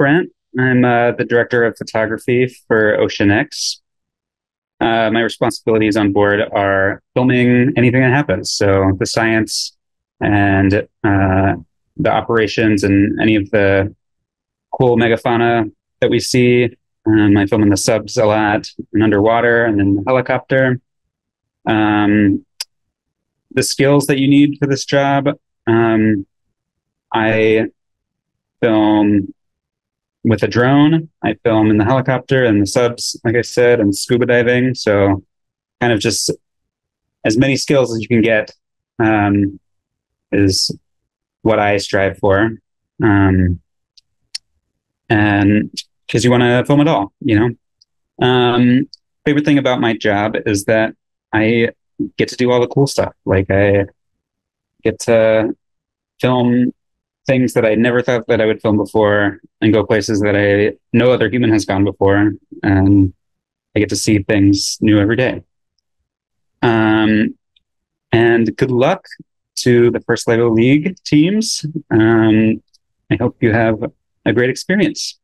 Brent. I'm uh, the director of photography for OceanX. Uh, my responsibilities on board are filming anything that happens. So the science and uh, the operations and any of the cool megafauna that we see. Um, I film in the subs a lot and underwater and then the helicopter. Um, the skills that you need for this job. Um, I film with a drone. I film in the helicopter and the subs, like I said, and scuba diving. So, kind of just as many skills as you can get um, is what I strive for. Um, and because you want to film it all, you know. Um, favorite thing about my job is that I get to do all the cool stuff. Like I get to film things that I never thought that I would film before and go places that I no other human has gone before. And I get to see things new every day. Um, and good luck to the first Lego League teams. Um, I hope you have a great experience.